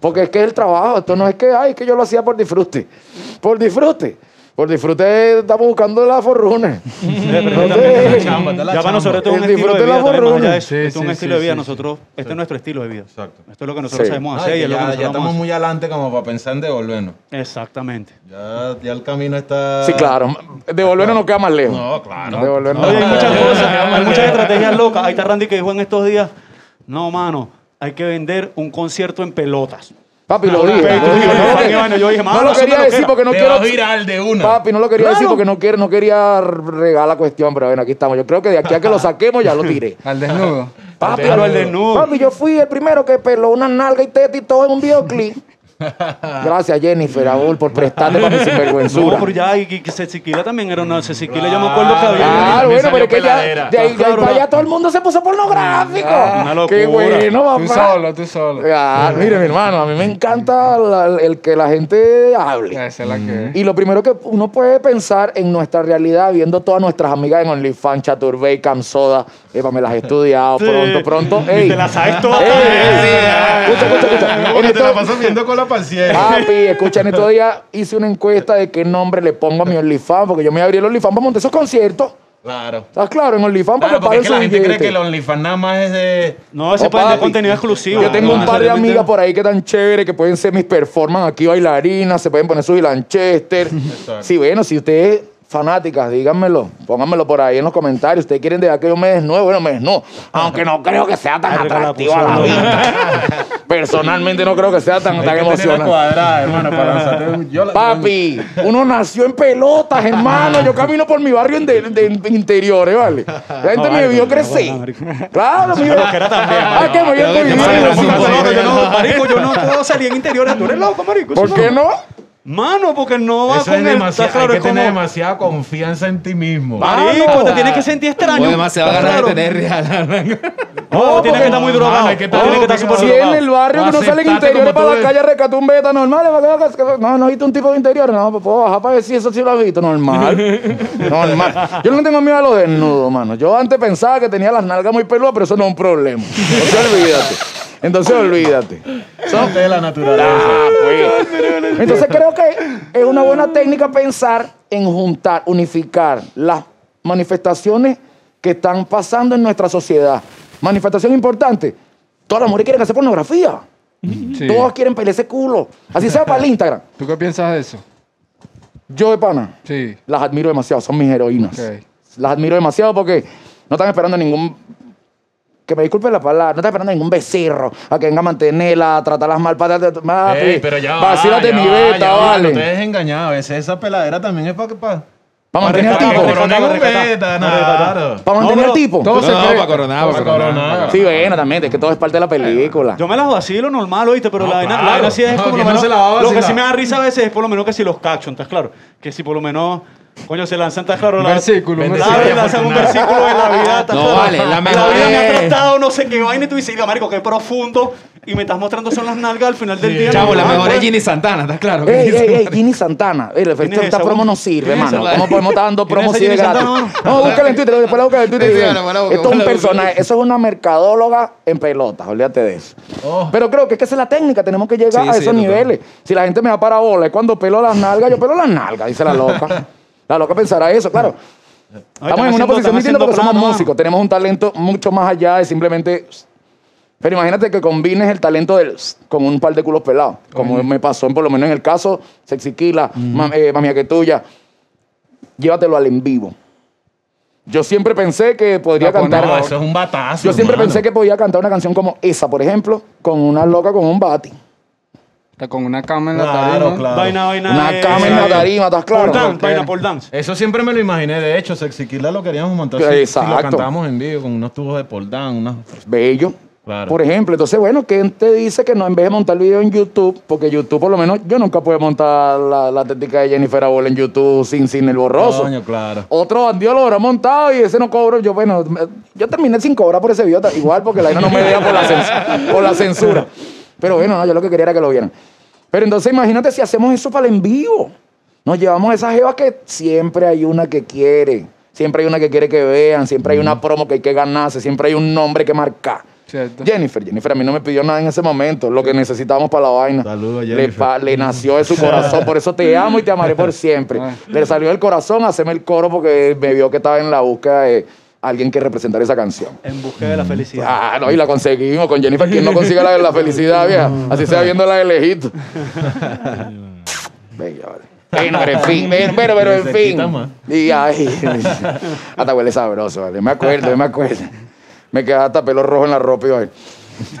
Porque es que es el trabajo, esto no es que, ay, que yo lo hacía por disfrute. Por disfrute. Por disfrute estamos buscando la forruna. Ya para nosotros esto es un estilo de disfrute de la vida. también. Sí, Esto es un estilo sí, de vida. sí, Nosotros, este es nuestro estilo de vida. Exacto. Esto es lo que nosotros Sí. sabemos hacer y y que es lo que ya, nosotros ya vamos estamos muy adelante como para pensar en devolvernos. Exactamente. Ya, ya el camino está... Sí, claro. Devolvernos no queda más lejos. No, claro. Devolvernos. Oye, hay muchas cosas, hay muchas estrategias locas. Ahí está Randy que dijo en estos días, no, mano, hay que vender un concierto en pelotas. Papi, lo dije. Lo dije. No, yo dije, no lo eso quería decir porque no quiero... de una. Papi, no lo quería decir porque no, quiero, no quería regar la cuestión, pero bueno, aquí estamos. Yo creo que de aquí a que lo saquemos ya lo tiré. Al desnudo. Papi, el desnudo. Papi, yo fui el primero que peló una nalga y teta y todo en un videoclip. Gracias, Jennifer Raúl, por prestarte para mi No, sinvergüenzura. pero ya, y que también era una Ceciquila, yo me acuerdo que había. Claro, bueno, pero que ya, de ahí, para allá todo el mundo se puso pornográfico. una locura. Qué bueno, papá. Tú solo, tú solo. Ah, mire, mi hermano, a mí me encanta la- el que la gente hable. Esa es la que es. Y lo primero que uno puede pensar en nuestra realidad, viendo todas nuestras amigas en OnlyFans, Chaturbey, Camsoda, Epa, me las he estudiado Sí. pronto, pronto. Ey. te la sabes todas. Ey, ey, Sí, Escucha, escucha, escucha. En Porque te la pasas viendo con la parcial. Papi, escucha, en estos días hice una encuesta de qué nombre le pongo a mi OnlyFans, porque yo me abrí el OnlyFans para montar esos conciertos. Claro. ¿Estás claro? En OnlyFans para Claro, que porque paguen es que la gente cree que el OnlyFans nada más es de... No, ese Oh, puede tener papi. contenido exclusivo. Yo tengo un No par de amigas por ahí que están chéveres, que pueden ser mis performances aquí bailarinas, se pueden poner su Lanchester. Exacto. sí, bueno, si ustedes fanáticas, díganmelo, pónganmelo por ahí en los comentarios. Ustedes quieren dejar que yo me desnude, bueno, me desnudo. Aunque no creo que sea tan atractivo a la vista. Personalmente no creo que sea tan, tan que emocionante. cuadrada, hermano, para lanzarte un- yo la- Papi, uno nació en pelotas, hermano. Yo camino por mi barrio en de, de interiores, ¿vale? La gente me vio crecer. Claro, mi también, Ah, ¿qué me vio que yo no, puedo salir en interiores. Tú eres loco, marico. ¿Por qué no? Mano, porque no va Eso con es el... demasiado, está claro, hay es que tener como- demasiada confianza en ti mismo. Marico, Mano. te tienes que sentir extraño. O demasiado ¿Está ganas de tener real. No, tienes porque- que estar muy no, drogado. hay que estar- Tienes que estar no, súper Si drogado. en el barrio que no sale en Aceptate interiores como para la calle rescató un beta normal, no, no he visto un tipo de interiores, no, pues puedo bajar para ver si eso sí lo has visto, normal. normal. Yo no tengo miedo a los desnudos, mano. Yo antes pensaba que tenía las nalgas muy peludas, pero eso no es un problema. Entonces olvídate. Entonces olvídate. Son de la naturaleza. Ah, pues. Entonces creo que es una buena técnica pensar en juntar, unificar las manifestaciones que están pasando en nuestra sociedad. Manifestación importante. Todas las mujeres quieren hacer pornografía. Sí. Todas quieren pelear ese culo. Así sea para el Instagram. ¿Tú qué piensas de eso? Yo de pana, Sí. las admiro demasiado. Son mis heroínas. Las admiro demasiado porque no están esperando ningún... Que me disculpe la palabra, no están esperando ningún becerro a que venga a mantenerla, a tratarlas mal para... Papi, Ey, pero ya va, vacílate mi beta, ya va, vale. No te dejes engañado. A veces esa peladera también es para que... Para, Para mantener al tipo. para mantener al tipo. Todo No, se no, para coronar, para coronar. coronar. Sí, bueno, también, es que todo es parte de la película. Yo me las vacilo normal, oíste, pero No, la, vaina, claro. la vaina sí es como ¿quién lo no menos. se la va a lo que sí me da risa a veces es por lo menos que si los captions, ¿estás claro? Que si por lo menos, coño, se lanzan, ¿estás claro? Un La- versículo, un la- versículo. lanzan un versículo de la vida, ¿estás No, claro? vale, la mejor vida me ha es- tratado no sé qué vaina y tú dices, "Mira, marico, qué profundo. Y me estás mostrando son las nalgas al final del Sí. día. Chavo, la mejor es pues. Ginny Santana, ¿estás claro? Ey, ey, ey, Ginny Santana. Ey, ¿Quién es esta esa? promo no sirve, ¿Quién es mano. esa? ¿Cómo podemos estar dando ¿Quién es así de Ginny gratis? No, búscala en Twitter, después la busca en Twitter. Esto es un personaje, eso es una mercadóloga en pelotas, olvídate de eso. Oh. Pero creo que es que esa es la técnica, tenemos que llegar Sí, a esos niveles. Si la gente me da para bola, es cuando pelo las nalgas, yo pelo las nalgas, dice la loca. La loca pensará eso, claro. Estamos en una haciendo- posición están distinta porque somos plata, músicos, tenemos un talento mucho más allá de simplemente... Pero imagínate que combines el talento del con un par de culos pelados, como me pasó por lo menos en el caso Sexy Killa, Ma- eh, Mami que tuya. Llévatelo al en vivo. Yo siempre pensé que podría cantar. No, eso es un batazo. Yo siempre hermano. pensé que podía cantar una canción como esa, por ejemplo, con una loca con un bati. Está con una cama en la Claro, tarima. claro. Vaina, vaina. Una cama en la tarima, ¿estás claro? Dance, Porque- vaina pole dance. Eso siempre me lo imaginé. De hecho, Sexy Killa lo queríamos montar. si- Si, Exacto. lo cantábamos en vivo con unos tubos de poldán, unas... Bello. Claro. Por ejemplo, entonces, bueno, ¿quién te dice que no en vez de montar video en YouTube? Porque YouTube, por lo menos, yo nunca pude montar la, la técnica de Jennifer Abol en YouTube sin, sin el borroso. Coño, claro. Otro bandido lo habrá montado y ese no cobró. Yo, bueno, me- yo terminé sin cobrar por ese video, ta- igual porque la vaina no me veía por la, cens- por la censura. Pero bueno, no, yo lo que quería era que lo vieran. Pero entonces imagínate si hacemos eso para el en vivo. Nos llevamos esas jevas que siempre hay una que quiere. Siempre hay una que quiere que vean. Siempre hay una promo que hay que ganarse. Siempre hay un nombre que marcar. Cierto. Jennifer, Jennifer a mí no me pidió nada en ese momento, lo que necesitábamos para la vaina. Saludos, le, Jennifer. pa- le nació de su corazón, por eso te amo y te amaré por siempre. Ah. Le salió del corazón hacerme el coro porque me vio que estaba en la búsqueda de alguien que representara esa canción. En búsqueda de la felicidad. Ah, no, y la conseguimos con Jennifer. ¿Quién no consigue la, la felicidad, vieja? Así sea viéndola de lejito. Venga, vale. Bueno, pero en fin, pero, pero, pero en fin. más. Y ay, hasta huele sabroso, vale. Me acuerdo, me acuerdo. Me queda hasta pelo rojo en la ropa y vale.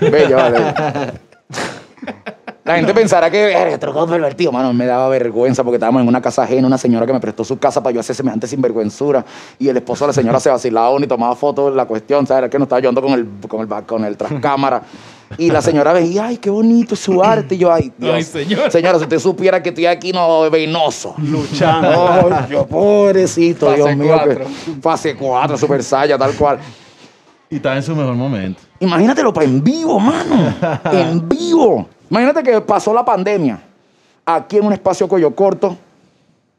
Bello, vale. La gente pensará que "Eh, truco pervertido, mano, me daba vergüenza porque estábamos en una casa ajena, una señora que me prestó su casa para yo hacer semejante sinvergüenzura y el esposo de la señora se vacilaba y tomaba fotos la cuestión, ¿sabes? Era que nos estaba ayudando con el, con el, con el trascámara. Y la señora veía, ay, qué bonito su arte. Y yo, ay, Dios. Ay, señora. Señora, si usted supiera que estoy aquí, no, venoso. Luchando. Ay, yo, pobrecito, Fase Dios mío. cuatro. que- Fase 4, Super Saiyan, tal cual. Y está en su mejor momento. Imagínatelo para en vivo, mano. en vivo. Imagínate que pasó la pandemia. Aquí en un espacio cuello corto,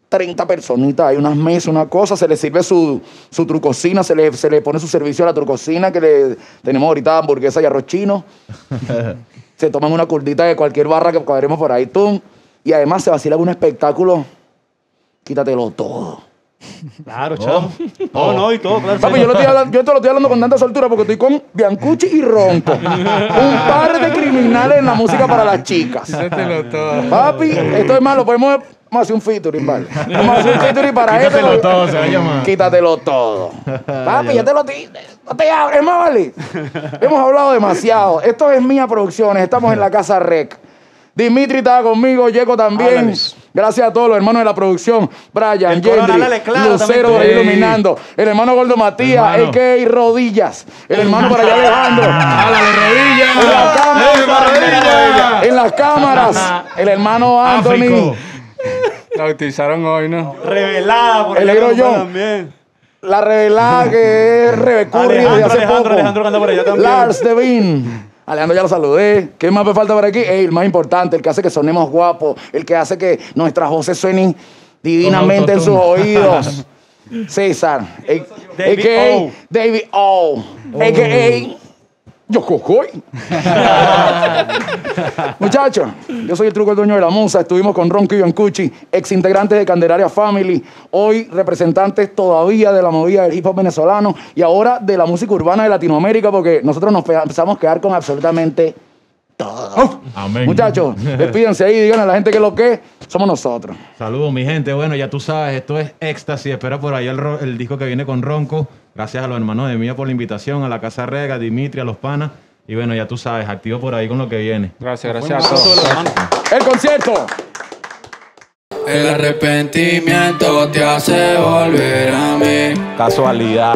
30 personitas, hay unas mesas, una cosa, se le sirve su, su trucocina, se le, se le pone su servicio a la trucocina, que le tenemos ahorita hamburguesa y arroz chino. se toman una curdita de cualquier barra que cuadremos por ahí, tum. Y además se vacila un espectáculo. Quítatelo todo. Claro, chavo. No, no, y todo, claro. Papi, yo, lo estoy hablando, yo esto lo estoy hablando con tanta soltura porque estoy con Biancucci y Ronco. Un par de criminales en la música para las chicas. Todo. Papi, esto es malo, podemos vamos a hacer un featuring, ¿vale? Vamos a hacer un featuring para Quítatelo esto. todo, se va a llamar. Quítatelo todo. Papi, ya te lo di. No te abres más, ¿vale? Hemos hablado demasiado. Esto es Mía Producciones. Estamos en la casa Rec. Dimitri estaba conmigo, Yeco también. Gracias a todos los hermanos de la producción. Brian, El Gendry, Aleclaro Lucero iluminando. El hermano Gordo Matías, Hermano. a.k.a. Rodillas. El hermano por allá Alejandro. ¡Hala de En la cámara. ¡Ey, maravilla! En las cámaras, el hermano Anthony. La utilizaron hoy, ¿no? Revelada por El negro John. también. La revelada que es Rebecurri Alejandro, hace Alejandro, poco. Alejandro que anda por allá también. Lars Devin. Alejandro ya lo saludé. ¿Qué más me falta por aquí? Ey, el más importante, el que hace que sonemos guapos, el que hace que nuestras voces suenen divinamente en sus oídos. César, a- David a.k.a. O. David O. A.k.a. Yokohoi. Muchachos, yo soy el truco el dueño de la musa. Estuvimos con Ronco y Biancucci, ex integrantes de Candelaria Family, hoy representantes todavía de la movida del hip hop venezolano y ahora de la música urbana de Latinoamérica, porque nosotros nos pe- empezamos a quedar con absolutamente todo. Amén. Muchachos, despídense ahí, díganle a la gente que lo que somos nosotros. Saludos, mi gente. Bueno, ya tú sabes, esto es Éxtasis. Espera por ahí el, disco que viene con Ronco. Gracias a los hermanos de Mía por la invitación, a la Casa Rega, a Dimitri, a los panas. Y bueno, ya tú sabes, activo por ahí con lo que viene. Gracias, gracias a Abrazo de todos. los hermanos. El concierto. El arrepentimiento te hace volver a mí. Casualidad.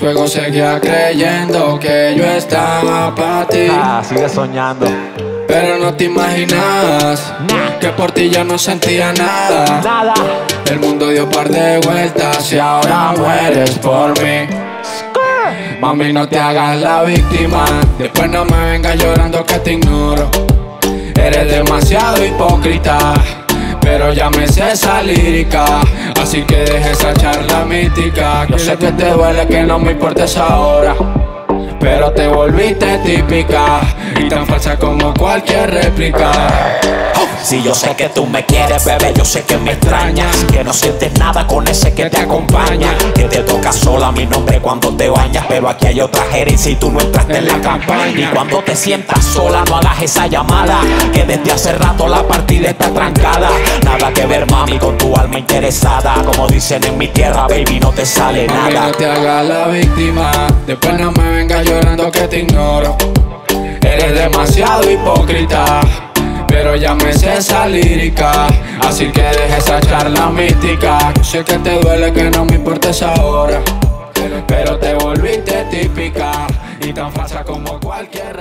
Luego seguía creyendo que yo estaba para ti. Ah, sigue soñando. Pero no te imaginas que por ti yo no sentía nada. Nada. El mundo dio par de vueltas y ahora mueres por mí. Mami, no te hagas la víctima. Después no me vengas llorando que te ignoro. Eres demasiado hipócrita. Pero ya me sé esa lírica. Así que deja esa charla mítica. Yo sé que te duele que no me importes ahora. Pero te volviste típica y tan falsa como cualquier réplica. Si yo sé que tú me quieres, bebé, yo sé que me extrañas. Que no sientes nada con ese que te acompaña. Que te toca sola mi nombre cuando te bañas. Pero aquí hay otra y tú no entraste en la campaña. Y cuando te sientas sola, no hagas esa llamada. Que desde hace rato la partida está trancada. nada que ver, mami, con tu alma interesada. Como dicen en mi tierra, baby, no te sale Mami, nada. no te hagas la víctima. Después no me vengas llorando que te ignoro. Eres demasiado hipócrita. Pero ya me sé esa lírica. Así que deja esa charla mística. Sé que te duele que no me importes ahora. Pero te volviste típica. Y tan falsa como cualquier